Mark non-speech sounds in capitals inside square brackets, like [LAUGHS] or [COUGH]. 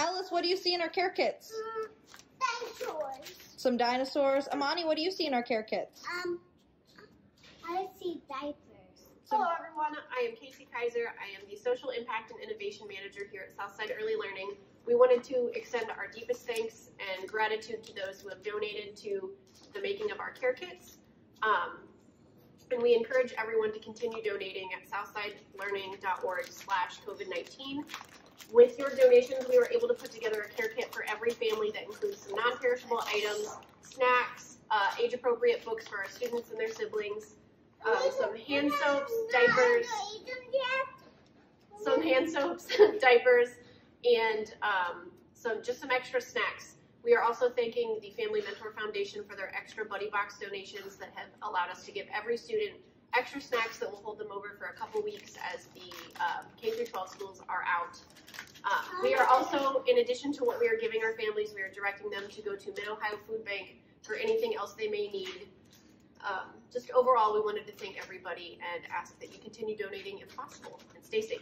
Alice, what do you see in our care kits? Dinosaurs. Some dinosaurs. Amani, what do you see in our care kits? Um, I see diapers. Hello everyone, I am Casey Kaiser. I am the Social Impact and Innovation Manager here at Southside Early Learning. We wanted to extend our deepest thanks and gratitude to those who have donated to the making of our care kits. Um, and we encourage everyone to continue donating at southsidelearning.org slash COVID-19. With your donations, we were able to put together a care kit for every family that includes some non-perishable items, snacks, uh, age-appropriate books for our students and their siblings, um, some hand soaps, diapers, some hand soaps, [LAUGHS] diapers, and um, some just some extra snacks. We are also thanking the Family Mentor Foundation for their extra buddy box donations that have allowed us to give every student extra snacks that will hold them over for a couple weeks as the um, K through 12 schools are out. Uh, we are also, in addition to what we are giving our families, we are directing them to go to Mid Ohio Food Bank for anything else they may need. Um, just overall, we wanted to thank everybody and ask that you continue donating if possible and stay safe.